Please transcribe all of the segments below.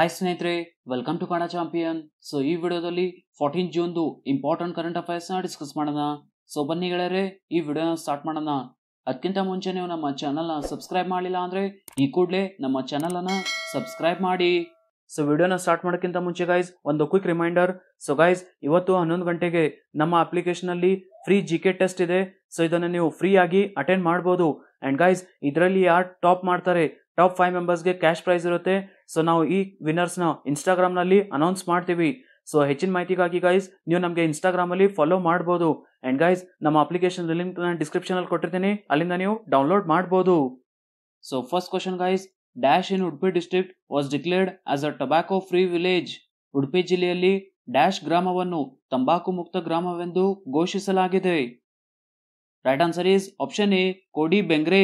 Hi ಸ್ನೇಹಿತರೆ welcome to Kannada champion so ಈ ವಿಡಿಯೋದಲ್ಲಿ ಫೋರ್ಟೀನ್ ಜೂನ್ದು ಇಂಪಾರ್ಟೆಂಟ್ ಕರೆಂಟ್ ಅಫೈರ್ಸ್ನ ಡಿಸ್ಕಸ್ ಮಾಡೋಣ. ಸೊ ಬನ್ನಿ ಗೆಳೆಯರೆ, ಈ ವಿಡಿಯೋನ ಸ್ಟಾರ್ಟ್ ಮಾಡೋಣ. ಅದಕ್ಕಿಂತ ಮುಂಚೆ ನೀವು ನಮ್ಮ ಚಾನಲ್ನ ಸಬ್ಸ್ಕ್ರೈಬ್ ಮಾಡಲಿಲ್ಲ ಅಂದರೆ ಈ ಕೂಡಲೇ ನಮ್ಮ ಚಾನಲನ್ನು ಸಬ್ಸ್ಕ್ರೈಬ್ ಮಾಡಿ. ಸೊ ವಿಡಿಯೋನ ಸ್ಟಾರ್ಟ್ ಮಾಡೋಕ್ಕಿಂತ ಮುಂಚೆ ಗೈಸ್ ಒಂದು ಕ್ವಿಕ್ ರಿಮೈಂಡರ್ ಸೊ ಗೈಸ್ ಇವತ್ತು ಹನ್ನೊಂದು ಗಂಟೆಗೆ ನಮ್ಮ ಅಪ್ಲಿಕೇಶನಲ್ಲಿ ಫ್ರೀ ಜಿ ಕೆ ಟೆಸ್ಟ್ ಇದೆ. ಸೊ ಇದನ್ನು ನೀವು ಫ್ರೀ ಆಗಿ ಅಟೆಂಡ್ ಮಾಡ್ಬೋದು. ಆ್ಯಂಡ್ ಗೈಸ್ ಇದರಲ್ಲಿ ಯಾರು ಟಾಪ್ ಮಾಡ್ತಾರೆ ಟಾಪ್ ಫೈವ್ ಮೆಂಬರ್ಸ್ಗೆ ಕ್ಯಾಶ್ ಪ್ರೈಸ್ ಇರುತ್ತೆ. ಸೊ ನಾವು ಈ ವಿನ್ನರ್ಸ್ನ ಇನ್ಸ್ಟಾಗ್ರಾಮ್ನಲ್ಲಿ ಅನೌನ್ಸ್ ಮಾಡ್ತೀವಿ. ಸೊ ಹೆಚ್ಚಿನ ಮಾಹಿತಿಗಾಗಿ ಗೈಸ್ ನೀವು ನಮಗೆ ಇನ್ಸ್ಟಾಗ್ರಾಮಲ್ಲಿ ಫಾಲೋ ಮಾಡ್ಬೋದು. ಆ್ಯಂಡ್ ಗೈಸ್ ನಮ್ಮ ಅಪ್ಲಿಕೇಶನ್ ಲಿಂಕ್ ನಾನು ಡಿಸ್ಕ್ರಿಪ್ಷನಲ್ಲಿ ಕೊಟ್ಟಿರ್ತೀನಿ. ಅಲ್ಲಿಂದ ನೀವು ಡೌನ್ಲೋಡ್ ಮಾಡ್ಬೋದು. So first question guys dash in Udupi district was declared as a tobacco free village Udupi ಜಿಲ್ಲೆಯಲ್ಲಿ ಡ್ಯಾಶ್ ಗ್ರಾಮವನ್ನು ತಂಬಾಕು ಮುಕ್ತ ಗ್ರಾಮವೆಂದು ಘೋಷಿಸಲಾಗಿದೆ. Right answer is option A Kodi Bengre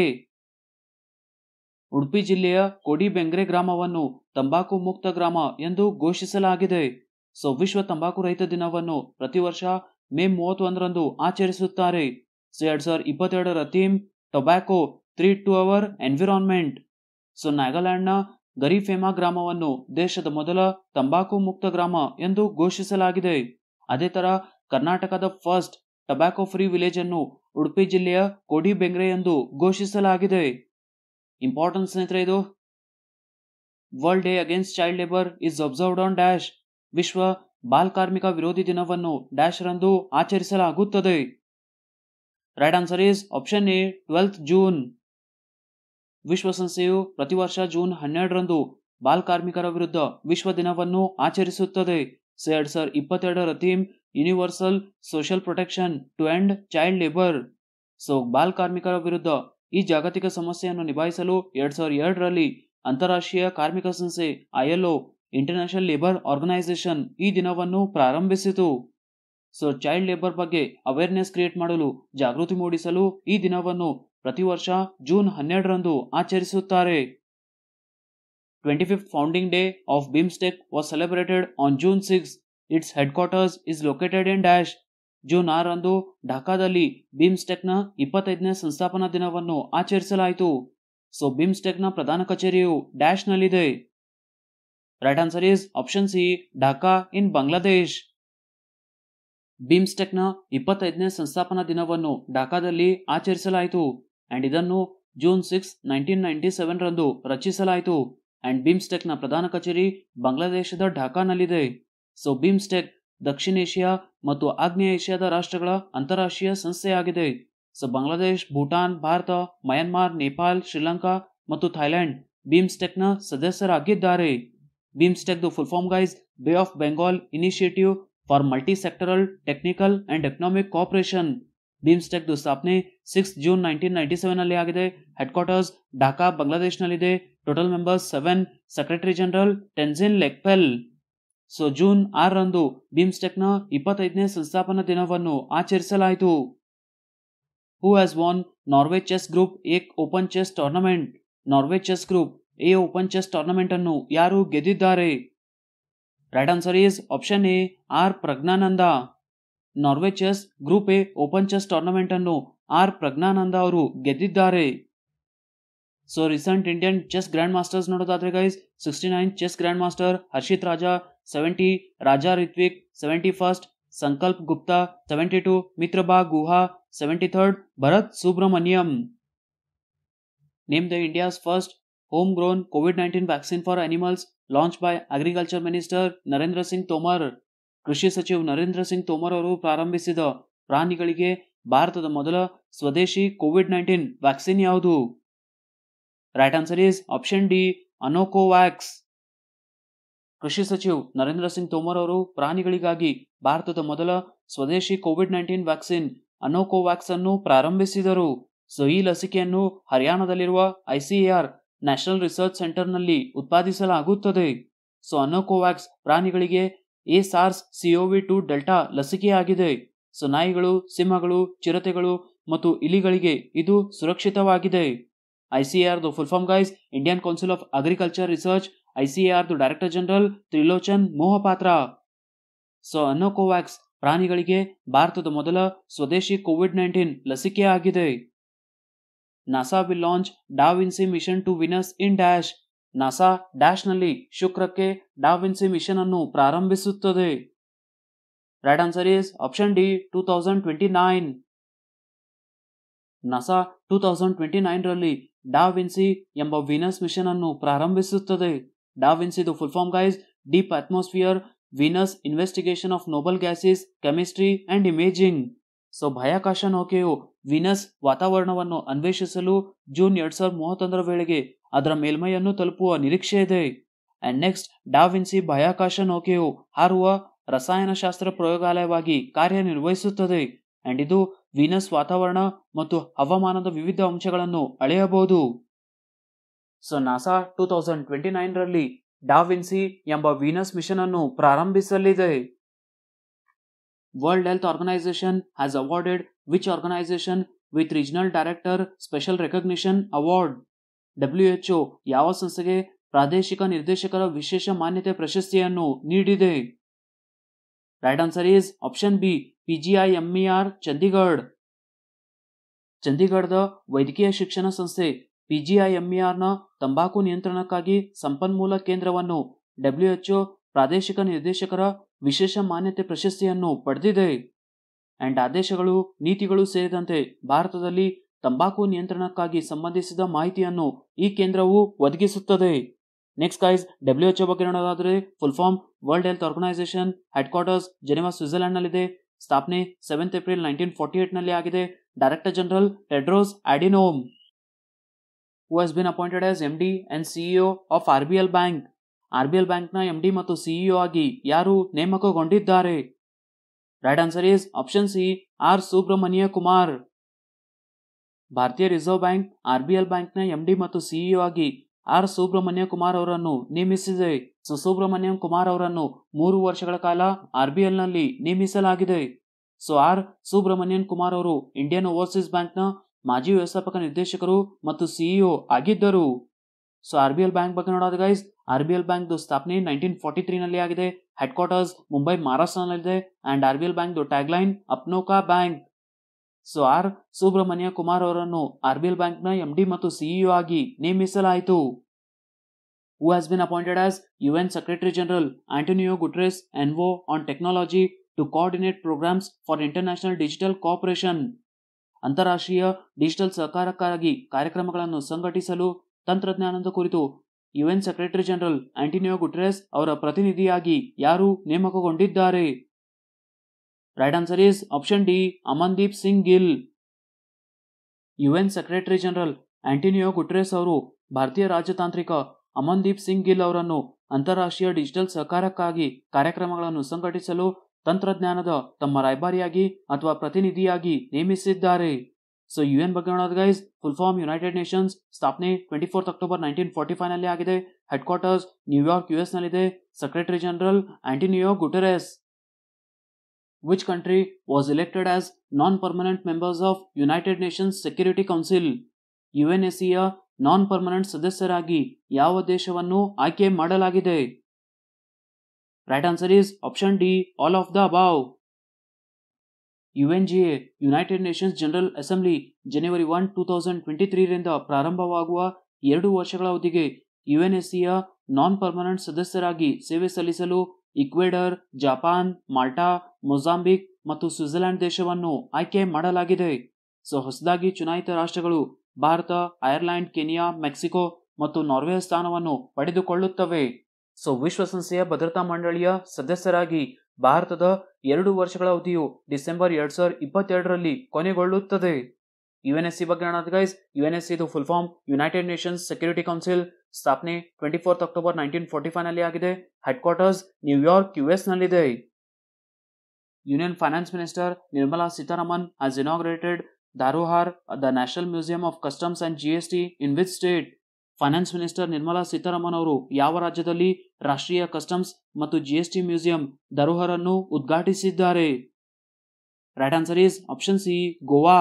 Udupi ಜಿಲ್ಲೆಯ ಕೋಡಿಬೆಂಗ್ರೆ ಗ್ರಾಮವನ್ನು ತಂಬಾಕು ಮುಕ್ತ ಗ್ರಾಮ ಎಂದು ಘೋಷಿಸಲಾಗಿದೆ. ಸೊ ತಂಬಾಕು ರಹಿತ ದಿನವನ್ನು ಪ್ರತಿ ವರ್ಷ ಮೇ ಮೂವತ್ತೊಂದರಂದು ಆಚರಿಸುತ್ತಾರೆ. ಸೊ ಎರಡ್ ಸಾವಿರದ ಇಪ್ಪತ್ತೆರಡರ theme tobacco threat to our environment so, ನಾಗಾಲ್ಯಾಂಡ್ನ ಗರಿಫೇಮಾ ಗ್ರಾಮವನ್ನು ದೇಶದ ಮೊದಲ ತಂಬಾಕು ಮುಕ್ತ ಗ್ರಾಮ ಎಂದು ಘೋಷಿಸಲಾಗಿದೆ. ಅದೇ ತರ, ಕರ್ನಾಟಕದ ಫಸ್ಟ್ ಟೊಬ್ಯಾಕೊ ಫ್ರೀ ವಿಲೇಜ್ ಅನ್ನು ಉಡುಪಿ ಜಿಲ್ಲೆಯ ಕೋಡಿಬೆಂಗ್ರೆ ಎಂದು ಘೋಷಿಸಲಾಗಿದೆ. ಇಂಪಾರ್ಟೆನ್ಸ್ ಸ್ನೇಹಿತರೆ ಇದು. World day against child labour is observed on dash ವಿಶ್ವ ಬಾಲ್ ಕಾರ್ಮಿಕ ವಿರೋಧಿ ದಿನವನ್ನು ಡ್ಯಾಶ್ ರಂದು ಆಚರಿಸಲಾಗುತ್ತದೆ. Right answer is option A twelfth June ವಿಶ್ವಸಂಸ್ಥೆಯು ಪ್ರತಿ ವರ್ಷ ಜೂನ್ ಹನ್ನೆರಡರಂದು ಬಾಲ್ ಕಾರ್ಮಿಕರ ವಿರುದ್ಧ ವಿಶ್ವ ದಿನವನ್ನು ಆಚರಿಸುತ್ತದೆ. ಎರಡ್ ಸಾವಿರದ ಇಪ್ಪತ್ತೆರಡರ theme universal social protection to end child labour so ball ಕಾರ್ಮಿಕರ ವಿರುದ್ಧ ಈ ಜಾಗತಿಕ ಸಮಸ್ಯೆಯನ್ನು ನಿಭಾಯಿಸಲು ಎರಡ್ ಸಾವಿರದ ಎರಡರಲ್ಲಿ ಅಂತಾರಾಷ್ಟ್ರೀಯ ಕಾರ್ಮಿಕ ಸಂಸ್ಥೆ ಐಎಲ್ಒ ಇಂಟರ್ನ್ಯಾಷನಲ್ ಲೇಬರ್ ಆರ್ಗನೈಸೇಷನ್ ಈ ದಿನವನ್ನು ಪ್ರಾರಂಭಿಸಿತು. ಸೊ ಚೈಲ್ಡ್ ಲೇಬರ್ ಬಗ್ಗೆ ಅವೇರ್ನೆಸ್ ಕ್ರಿಯೇಟ್ ಮಾಡಲು, ಜಾಗೃತಿ ಮೂಡಿಸಲು ಈ ದಿನವನ್ನು ಪ್ರತಿ ವರ್ಷ ಜೂನ್ ಹನ್ನೆರಡರಂದು ಆಚರಿಸುತ್ತಾರೆ. Twenty fifth founding day of BIMSTEC was celebrated on June six its headquarters is located in dash June ಆರರಂದು ಢಾಕಾದಲ್ಲಿ ಬಿಮ್ಸ್ಟೆಕ್ನ ಇಪ್ಪತ್ತೈದನೇ ಸಂಸ್ಥಾಪನಾ ದಿನವನ್ನು ಆಚರಿಸಲಾಯಿತು. ಸೊ, ಬಿಮ್ಸ್ಟೆಕ್ನ ಪ್ರಧಾನ ಕಚೇರಿಯು ಡ್ಯಾಶ್ನಲ್ಲಿದೆ. Right answer is option C, Dhaka in Bangladesh. ಬಿಮ್ಸ್ಟೆಕ್ನ ಇಪ್ಪತ್ತೈದನೇ ಸಂಸ್ಥಾಪನಾ ದಿನವನ್ನು ಢಾಕಾದಲ್ಲಿ ಆಚರಿಸಲಾಯಿತು. ಅಂಡ್ ಇದನ್ನು June six, nineteen ninety seven ರಂದು ರಚಿಸಲಾಯಿತು. ಅಂಡ್ ಬಿಮ್ಸ್ಟೆಕ್ನ ಪ್ರಧಾನ ಕಚೇರಿ ಬಾಂಗ್ಲಾದೇಶದ ಢಾಕಾನಲ್ಲಿದೆ. ಸೊ, ಬಿಮ್ಸ್ಟೆಕ್ ದಕ್ಷಿಣ ಏಷ್ಯಾ ಮತ್ತು ಆಗ್ನೇಯ ಏಷ್ಯಾದ ರಾಷ್ಟ್ರಗಳ ಅಂತಾರಾಷ್ಟ್ರೀಯ ಸಂಸ್ಥೆಯಾಗಿದೆ. ಸೊ ಬಾಂಗ್ಲಾದೇಶ್ ಭೂಟಾನ್ ಭಾರತ ಮಯನ್ಮಾರ್ ನೇಪಾಲ್ ಶ್ರೀಲಂಕಾ ಮತ್ತು ಥೈಲ್ಯಾಂಡ್ ಬಿಮ್ಸ್ಟೆಕ್ನ ಸದಸ್ಯರಾಗಿದ್ದಾರೆ. ಬಿಮ್ಸ್ಟೆಕ್ದು full form guys Bay of Bengal initiative for multi sectoral technical and economic cooperation ಬಿಮ್ಸ್ಟೆಕ್ದು ಸ್ಥಾಪನೆ six June nineteen ninety seven ಅಲ್ಲಿ ಆಗಿದೆ. Headquarters Dhaka ಬಾಂಗ್ಲಾದೇಶ್ನಲ್ಲಿದೆ total members seven secretary general Tenzin Lekphell so June ಆರರಂದು ಬಿಮ್ಸ್ಟೆಕ್ನ ಇಪ್ಪತ್ತೈದನೇ ಸಂಸ್ಥಾಪನಾ ದಿನವನ್ನು ಆಚರಿಸಲಾಯಿತು. Who has won Norway chess group A open chess tournament. Norway chess group A open chess tournament ಅನ್ನು ಯಾರು ಗೆದ್ದಿದ್ದಾರೆ? Right answer is option A R Praggnanandhaa. Norway chess group A open chess tournament ಅನ್ನು R Praggnanandhaa ಅವರು ಗೆದ್ದಿದ್ದಾರೆ. So recent Indian chess grand masters ನೋಡೋದಾದ್ರೆ guys sixty nine chess grand master Harshit Raja seventy Raja Rithvik seventy first Sankalp Gupta seventy two Mitrabha Guha seventy third Bharath Subramaniyam name the India's first home grown COVID nineteen vaccine for animals launch by agriculture minister Narendra Singh Tomar ಕೃಷಿ ಸಚಿವ ನರೇಂದ್ರ ಸಿಂಗ್ ತೋಮರ್ ಅವರು ಪ್ರಾರಂಭಿಸಿದ ಪ್ರಾಣಿಗಳಿಗೆ ಭಾರತದ ಮೊದಲ ಸ್ವದೇಶಿ Covid nineteen vaccine ಯಾವುದು? Right answer is option D Anocovax ಕೃಷಿ ಸಚಿವ್ ನರೇಂದ್ರ ಸಿಂಗ್ ತೋಮರ್ ಅವರು ಪ್ರಾಣಿಗಳಿಗಾಗಿ ಭಾರತದ ಮೊದಲ ಸ್ವದೇಶಿ ಕೋವಿಡ್ ನೈನ್ಟೀನ್ ವ್ಯಾಕ್ಸಿನ್ ಅನೋಕೋವ್ಯಾಕ್ಸ್ ಅನ್ನು ಪ್ರಾರಂಭಿಸಿದರು. ಸೊ ಈ ಲಸಿಕೆಯನ್ನು ಹರಿಯಾಣದಲ್ಲಿರುವ ಐಸಿಎಆರ್ ನ್ಯಾಷನಲ್ ರಿಸರ್ಚ್ ಸೆಂಟರ್ನಲ್ಲಿ ಉತ್ಪಾದಿಸಲಾಗುತ್ತದೆ. ಸೊ ಅನೋಕೋವ್ಯಾಕ್ಸ್ ಪ್ರಾಣಿಗಳಿಗೆ a SARS CoV two Delta ಲಸಿಕೆಯಾಗಿದೆ. So, ನಾಯಿಗಳು, ಸಿಂಹಗಳು, ಚಿರತೆಗಳು ಮತ್ತು ಇಲಿಗಳಿಗೆ ಇದು ಸುರಕ್ಷಿತವಾಗಿದೆ. ಐಸಿಎಆರ್ದು full form, guys, Indian Council of Agriculture Research ಐಸಿಎಆರ್ದು director general Trilochan Mohapatra. So Anocovax ಪ್ರಾಣಿಗಳಿಗೆ ಭಾರತದ ಮೊದಲ ಸ್ವದೇಶಿ Covid nineteen ಲಸಿಕೆಯಾಗಿದೆ NASA will launch DaVinci mission to Venus in dash. NASA ಡ್ಯಾಶ್ನಲ್ಲಿ ಶುಕ್ರಕ್ಕೆ ಡಾವಿನ್ಸಿ ಮಿಷನ್ ಅನ್ನು ಪ್ರಾರಂಭಿಸುತ್ತದೆ. Right answer is option D, two thousand twenty nine. NASA two thousand twenty ನೈನ್ರಲ್ಲಿ da Vinci ಎಂಬ Venus mission ಅನ್ನು ಪ್ರಾರಂಭಿಸುತ್ತದೆ. ಡಾವಿನ್ಸಿದು full form guys deep atmosphere Venus investigation of noble gases chemistry and imaging so ಬಾಹ್ಯಾಕಾಶ ನೌಕೆಯು Venus ವಾತಾವರಣವನ್ನು ಅನ್ವೇಷಿಸಲು June ಎರಡ್ ಸಾವಿರದ ಮೂವತ್ತೊಂದರ ವೇಳೆಗೆ ಅದರ ಮೇಲ್ಮೈಯನ್ನು ತಲುಪುವ ನಿರೀಕ್ಷೆ ಇದೆ. ಅಂಡ್ ನೆಕ್ಸ್ಟ್ ಡಾವಿನ್ಸಿ ಬಾಹ್ಯಾಕಾಶ ನೌಕೆಯು ಹಾರುವ ರಸಾಯನಶಾಸ್ತ್ರ ಪ್ರಯೋಗಾಲಯವಾಗಿ ಕಾರ್ಯನಿರ್ವಹಿಸುತ್ತದೆ. ಅಂಡ್ ಇದು ವಿನಸ್ ವಾತಾವರಣ ಮತ್ತು ಹವಾಮಾನದ ವಿವಿಧ ಅಂಶಗಳನ್ನು ಅಳೆಯಬಹುದು. So NASA two thousand twenty ನೈನ್ರಲ್ಲಿ da Vinci ಎಂಬ ವೀನಸ್ ಮಿಷನ್ ಅನ್ನು ಪ್ರಾರಂಭಿಸಲಿದೆ. World Health Organization has awarded which organization with regional director special recognition award WHO ಯಾವ ಸಂಸ್ಥೆಗೆ ಪ್ರಾದೇಶಿಕ ನಿರ್ದೇಶಕರ ವಿಶೇಷ ಮಾನ್ಯತೆ ಪ್ರಶಸ್ತಿಯನ್ನು ನೀಡಿದೆ? Right answer is option B PGIMER Chandigarh ಚಂಡೀಗಢದ ವೈದ್ಯಕೀಯ ಶಿಕ್ಷಣ ಸಂಸ್ಥೆ ಪಿಜಿಐಎಂಇಆರ್ನ ತಂಬಾಕು ನಿಯಂತ್ರಣಕ್ಕಾಗಿ ಸಂಪನ್ಮೂಲ ಕೇಂದ್ರವನ್ನು ಡಬ್ಲ್ಯುಎಚ್ಒ ಪ್ರಾದೇಶಿಕ ನಿರ್ದೇಶಕರ ವಿಶೇಷ ಮಾನ್ಯತೆ ಪ್ರಶಸ್ತಿಯನ್ನು ಪಡೆದಿದೆ. ಅಂಡ್ ಆದೇಶಗಳು, ನೀತಿಗಳು ಸೇರಿದಂತೆ ಭಾರತದಲ್ಲಿ ತಂಬಾಕು ನಿಯಂತ್ರಣಕ್ಕಾಗಿ ಸಂಬಂಧಿಸಿದ ಮಾಹಿತಿಯನ್ನು ಈ ಕೇಂದ್ರವು ಒದಗಿಸುತ್ತದೆ. ನೆಕ್ಸ್ಟ್ ಗೈಸ್ ಡಬ್ಲ್ಯುಎಚ್ಒ ಬಗ್ಗೆ ನೋಡೋದಾದರೆ full form World Health Organization headquarters Geneva ಸ್ವಿಟ್ಜರ್ಲೆಂಡ್ನಲ್ಲಿದೆ ಸ್ಥಾಪನೆ ಸೆವೆಂತ್ ಏಪ್ರಿಲ್ ನೈನ್ಟೀನ್ ಫಾರ್ಟಿ ಏಟ್ನಲ್ಲಿ ಆಗಿದೆ. Director general Tedros Adhanom M D and CEO of R B L bank R B L ಬ್ಯಾಂಕ್ನ ಎಂಡಿ ಮತ್ತು CEO ಆಗಿ ಯಾರು ನೇಮಕಗೊಂಡಿದ್ದಾರೆ? Right answer is option C R Subrahmanya Kumar ಭಾರತೀಯ reserve bank R B L ಬ್ಯಾಂಕ್ನ M D ಮತ್ತು CEO ಆಗಿ R Subrahmanya Kumar ಅವರನ್ನು ನೇಮಿಸಿದೆ. ಸೊ ಸುಬ್ರಹ್ಮಣ್ಯಂ ಕುಮಾರ್ ಅವರನ್ನು ಮೂರು ವರ್ಷಗಳ ಕಾಲ ಆರ್ ಬಿ ಎಲ್ನಲ್ಲಿ ನೇಮಿಸಲಾಗಿದೆ. ಸೊ ಆರ್ ಸುಬ್ರಹ್ಮಣ್ಯನ್ ಕುಮಾರ್ ಅವರು ಇಂಡಿಯನ್ ಓವರ್ಸೀಸ್ ಬ್ಯಾಂಕ್ನ ಮಾಜಿ ವ್ಯವಸ್ಥಾಪಕ ನಿರ್ದೇಶಕರು ಮತ್ತು ಸಿಇಒ ಆಗಿದ್ದರು. So R B L bank ಬಗ್ಗೆ ನೋಡೋದು ಗೈಸ್ ಆರ್ ಬಿ ಎಲ್ ಬ್ಯಾಂಕ್ದು ಸ್ಥಾಪನೆ ನೈನ್ಟೀನ್ ಫಾರ್ಟಿ ತ್ರೀನಲ್ಲಿ ಆಗಿದೆ. Headquarters Mumbai ಮಹಾರಾಷ್ಟ್ರನಲ್ಲಿದೆ and R B L tag line ಅಪ್ನೋಕಾ bank so R Subrahmanya Kumar ಅವರನ್ನು ಆರ್ ಬಿ ಎಲ್ ಬ್ಯಾಂಕ್ನ ಎಂ ಡಿ ಮತ್ತು ಸಿಇಒ ಆಗಿ ನೇಮಿಸಲಾಯಿತು. Who has been appointed as U N secretary general Antonio Guterres on technology to coordinate programmes for international digital cooperation ಅಂತಾರಾಷ್ಟ್ರೀಯ digital ಸಹಕಾರಕ್ಕಾಗಿ ಕಾರ್ಯಕ್ರಮಗಳನ್ನು ಸಂಘಟಿಸಲು ತಂತ್ರಜ್ಞಾನದ ಕುರಿತು UN secretary general Antonio Guterres ಅವರ ಪ್ರತಿನಿಧಿಯಾಗಿ ಯಾರು ನೇಮಕಗೊಂಡಿದ್ದಾರೆ? Right answer is option D, Amandeep Singh Gill. UN secretary general Antonio Guterres ಅವರು ಭಾರತೀಯ ರಾಜತಾಂತ್ರಿಕ ಅಮನ್ದೀಪ್ ಸಿಂಗ್ ಗಿಲ್ ಅವರನ್ನು ಅಂತಾರಾಷ್ಟ್ರೀಯ ಡಿಜಿಟಲ್ ಸಹಕಾರಕ್ಕಾಗಿ ಕಾರ್ಯಕ್ರಮಗಳನ್ನು ಸಂಘಟಿಸಲು ತಂತ್ರಜ್ಞಾನದ ತಮ್ಮ ರಾಯಭಾರಿಯಾಗಿ ಅಥವಾ ಪ್ರತಿನಿಧಿಯಾಗಿ ನೇಮಿಸಿದ್ದಾರೆ. ಸೊ ಯು ಎನ್ ಬಗ್ಗೆ ನೋಡೋದು guys full form United Nations ಸ್ಥಾಪನೆ twenty fourth October nineteen forty ಫೈವ್ನಲ್ಲಿ ಆಗಿದೆ. Headquarters New York U S ನಲ್ಲಿದೆ. Secretary general Antonio Guterres which country was elected as non permanent members of United Nations Security Council ಯುಎನ್ಎಸಿಯ non permanent ಸದಸ್ಯರಾಗಿ ಯಾವ ದೇಶವನ್ನು ಆಯ್ಕೆ ಮಾಡಲಾಗಿದೆ? Right answer is option D all of the above. UNGA United Nations General Assembly January one two thousand twenty ಪ್ರಾರಂಭವಾಗುವ ಎರಡು ವರ್ಷಗಳ ಅವಧಿಗೆ ಯುಎನ್ಎಸ್ಸಿಯ ನಾನ್ permanent ಸದಸ್ಯರಾಗಿ ಸೇವೆ ಸಲ್ಲಿಸಲು ಇಕ್ವೆಡರ್ ಜಪಾನ್ ಮಾಲ್ಟಾ ಮೊಜಾಂಬಿಕ್ ಮತ್ತು ಸ್ವಿಟ್ಜರ್ಲೆಂಡ್ ದೇಶವನ್ನು ಆಯ್ಕೆ ಮಾಡಲಾಗಿದೆ ಸೊ ಹೊಸದಾಗಿ ಚುನಾಯಿತ ರಾಷ್ಟ್ರಗಳು ಭಾರತ ಐರ್ಲೆಂಡ್ ಕೆನಿಯಾ ಮೆಕ್ಸಿಕೋ ಮತ್ತು ನಾರ್ವೆ ಸ್ಥಾನವನ್ನು ಪಡೆದುಕೊಳ್ಳುತ್ತವೆ ಸೊ ವಿಶ್ವಸಂಸ್ಥೆಯ ಭದ್ರತಾ ಮಂಡಳಿಯ ಸದಸ್ಯರಾಗಿ ಭಾರತದ ಎರಡು ವರ್ಷಗಳ ಅವಧಿಯು ಡಿಸೆಂಬರ್ ಎರಡ್ ಸಾವಿರದ ಇಪ್ಪತ್ತೆರಡರಲ್ಲಿ ಕೊನೆಗೊಳ್ಳುತ್ತದೆ. ಯುಎನ್ಎಸ್ಸಿ ಬಗ್ಗೆ ನೋಡೋದು ಗೈಸ್ ಯುಎನ್ಎಸ್ಸಿ ಇದು full form United Nations Security Council ಸ್ಥಾಪನೆ twenty fourth October nineteen forty ಫೈವ್ನಲ್ಲಿ ಆಗಿದೆ. Headquarters New York U S ನಲ್ಲಿದೆ. Union finance minister Nirmala Sitharaman has inaugurated Dharohar the National Museum of Customs and GST in which state finance minister Nirmala Sitharaman ಅವರು ಯಾವ ರಾಜ್ಯದಲ್ಲಿ ರಾಷ್ಟ್ರೀಯ customs ಮತ್ತು GST museum ಧರೋಹರನ್ನು ಉದ್ಘಾಟಿಸಿದ್ದಾರೆ? Right answer is option C Goa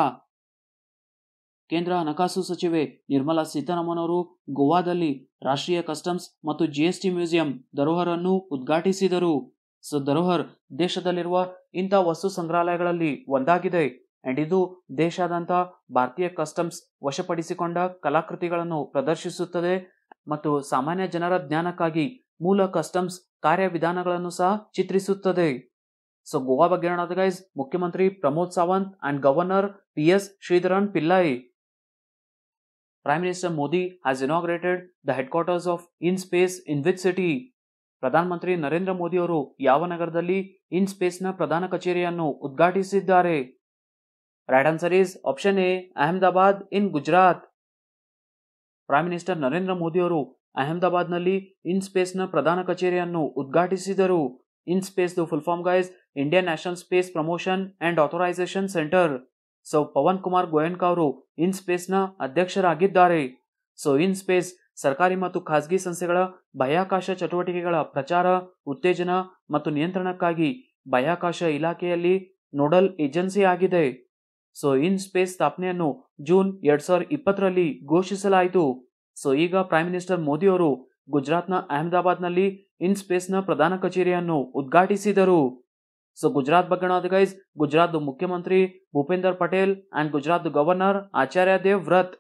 ಕೇಂದ್ರ ಹಣಕಾಸು ಸಚಿವೆ ನಿರ್ಮಲಾ ಸೀತಾರಾಮನ್ ಅವರು ಗೋವಾದಲ್ಲಿ ರಾಷ್ಟ್ರೀಯ ಕಸ್ಟಮ್ಸ್ ಮತ್ತು ಜಿಎಸ್ಟಿ ಮ್ಯೂಸಿಯಂ ಧರೋಹರ್ ಅನ್ನು ಉದ್ಘಾಟಿಸಿದರು. ಸೊ ಧರೋಹರ್ ದೇಶದಲ್ಲಿರುವ ಇಂಥ ವಸ್ತು ಸಂಗ್ರಹಾಲಯಗಳಲ್ಲಿ ಒಂದಾಗಿದೆ. ಅಂಡ್ ಇದು ದೇಶಾದ್ಯಂತ ಭಾರತೀಯ ಕಸ್ಟಮ್ಸ್ ವಶಪಡಿಸಿಕೊಂಡ ಕಲಾಕೃತಿಗಳನ್ನು ಪ್ರದರ್ಶಿಸುತ್ತದೆ ಮತ್ತು ಸಾಮಾನ್ಯ ಜನರ ಜ್ಞಾನಕ್ಕಾಗಿ ಮೂಲ ಕಸ್ಟಮ್ಸ್ ಕಾರ್ಯವಿಧಾನಗಳನ್ನು ಸಹ ಚಿತ್ರಿಸುತ್ತದೆ. ಸೊ ಗೋವಾ ಬಗ್ಗೆ ಗೈಸ್ ಮುಖ್ಯಮಂತ್ರಿ Pramod Sawant and governor P S Sreedharan Pillai prime minister Modi has inaugurated the headquarters of IN SPACe in which city ಪ್ರಧಾನಮಂತ್ರಿ ನರೇಂದ್ರ ಮೋದಿ ಅವರು ಯಾವ ನಗರದಲ್ಲಿ ಇನ್ ಸ್ಪೇಸ್ನ ಪ್ರಧಾನ ಕಚೇರಿಯನ್ನು ಉದ್ಘಾಟಿಸಿದ್ದಾರೆ? Right answer is option A Ahmedabad in Gujarat prime minister Narendra Modi ಅವರು ಅಹಮದಾಬಾದ್ನಲ್ಲಿ ಇನ್ ಸ್ಪೇಸ್ನ ಪ್ರಧಾನ ಕಚೇರಿಯನ್ನು ಉದ್ಘಾಟಿಸಿದರು. IN SPACe full form guys Indian National Space Promotion and Authorization Centre so Pavan Kumar Goenka ಅವರು ಇನ್ ಸ್ಪೇಸ್ನ ಅಧ್ಯಕ್ಷರಾಗಿದ್ದಾರೆ. ಸೊ ಇನ್ ಸ್ಪೇಸ್ ಸರ್ಕಾರಿ ಮತ್ತು ಖಾಸಗಿ ಸಂಸ್ಥೆಗಳ ಬಾಹ್ಯಾಕಾಶ ಚಟುವಟಿಕೆಗಳ ಪ್ರಚಾರ, ಉತ್ತೇಜನ ಮತ್ತು ನಿಯಂತ್ರಣಕ್ಕಾಗಿ ಬಾಹ್ಯಾಕಾಶ ಇಲಾಖೆಯಲ್ಲಿ ನೋಡಲ್ ಏಜೆನ್ಸಿ ಆಗಿದೆ. ಸೊ ಇನ್ ಸ್ಪೇಸ್ ಸ್ಥಾಪನೆಯನ್ನು ಜೂನ್ ಎರಡ್ ಸಾವಿರದ ಇಪ್ಪತ್ತರಲ್ಲಿ ಘೋಷಿಸಲಾಯಿತು. ಸೊ ಈಗ ಪ್ರೈಮ್ ಮಿನಿಸ್ಟರ್ ಮೋದಿ ಅವರು ಗುಜರಾತ್ನ ಅಹಮದಾಬಾದ್ನಲ್ಲಿ ಇನ್ ಸ್ಪೇಸ್ನ ಪ್ರಧಾನ ಕಚೇರಿಯನ್ನು ಉದ್ಘಾಟಿಸಿದರು. ಸೊ ಗುಜರಾತ್ ಬಗ್ಗೆ ಗೈಸ್ ಗುಜರಾತ್ ಮುಖ್ಯಮಂತ್ರಿ Bhupender Patel and Gujarat governor Acharya Dev Vrat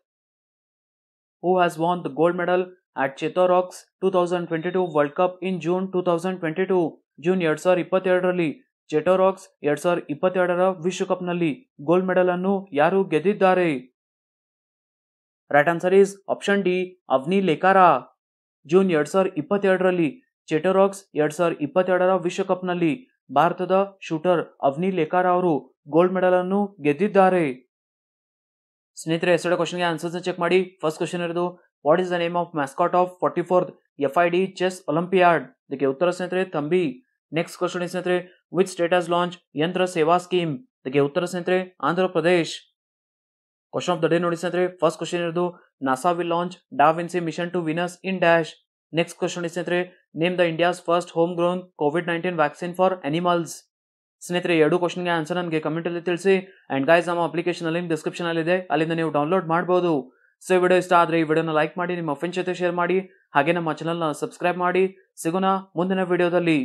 who has won the gold medal at Chateauroux two thousand twenty two World Cup in June two thousand twenty two June ಎರಡ್ ಸಾವಿರದ ಇಪ್ಪತ್ತೆರಡರಲ್ಲಿ ಚೆಟೋರಾಕ್ಸ್ ಎರಡ್ ಸಾವಿರದ ಇಪ್ಪತ್ತೆರಡರ ವಿಶ್ವಕಪ್ನಲ್ಲಿ gold medal ಅನ್ನು ಯಾರು ಗೆದ್ದಿದ್ದಾರೆ? Right answer is option D, Avni Lekhara. June ಎರಡ್ ಸಾವಿರದ ಇಪ್ಪತ್ತೆರಡರಲ್ಲಿ ಚೆಟೋರಾಕ್ಸ್ ಎರಡ್ ಸಾವಿರದ ಇಪ್ಪತ್ತೆರಡರ ವಿಶ್ವಕಪ್ನಲ್ಲಿ ಭಾರತದ ಶೂಟರ್ ಅವ್ನಿ ಲೇಖಾರಾ ಅವರು ಗೋಲ್ಡ್ ಮೆಡಲ್ ಅನ್ನು ಗೆದ್ದಿದ್ದಾರೆ. ಸ್ನೇಹಿತರೆ ಎಷ್ಟೋ ಕ್ವಶನ್ಗೆ ಆನ್ಸರ್ಸ್ ಚೆಕ್ ಮಾಡಿ. ಫಸ್ಟ್ ಕ್ವಶನ್ ಇರೋದು, what is the name of mascot of forty fourth F I D chess olympiad? ಇದಕ್ಕೆ ಉತ್ತರ ಸ್ನೇಹಿತರೆ ತಂಬಿ ನೆಕ್ಸ್ಟ್ ಕ್ವಶನ್ ಸ್ನೇಹಿತರೆ which states launch Yantra Seva scheme ಅದಕ್ಕೆ ಉತ್ತರ, ಸ್ನೇಹಿತರೆ Andhra Pradesh question of the day ನೋಡಿ, ಸ್ನೇಹಿತರೆ. ಫಸ್ಟ್ ಕ್ವಶನ್ ಇರೋದು NASA will launch DaVinci mission to Venus in dash next question ಸ್ನೇಹಿತರೆ name the India's first home grown COVID nineteen vaccine for animals ಸ್ನೇಹಿತರೆ, ಎರಡು ಕ್ವಶನ್ಗೆ ಆನ್ಸರ್ ನನಗೆ comment ಅಲ್ಲಿ ತಿಳಿಸಿ. ಅಂಡ್ ಗೈಸ್ ನಮ್ಮ ಅಪ್ಲಿಕೇಶನ್ ಅಲ್ಲಿ ಡಿಸ್ಕ್ರಿಪ್ಷನ್ ಅಲ್ಲಿ ಇದೆ. ಅಲ್ಲಿಂದ ನೀವು ಡೌನ್ಲೋಡ್ ಮಾಡಬಹುದು ಸೊ ಈ ವಿಡಿಯೋ ಇಷ್ಟ ಆದರೆ ಈ ವಿಡಿಯೋನ ಲೈಕ್ ಮಾಡಿ, ನಿಮ್ಮ ಫ್ರೆಂಡ್ಸ್ ಜೊತೆ ಶೇರ್ ಮಾಡಿ. ಹಾಗೆ ನಮ್ಮ ಚಾನಲ್ನ ಸಬ್ಸ್ಕ್ರೈಬ್ ಮಾಡಿ. ಸಿಗೋಣ ಮುಂದಿನ ವಿಡಿಯೋದಲ್ಲಿ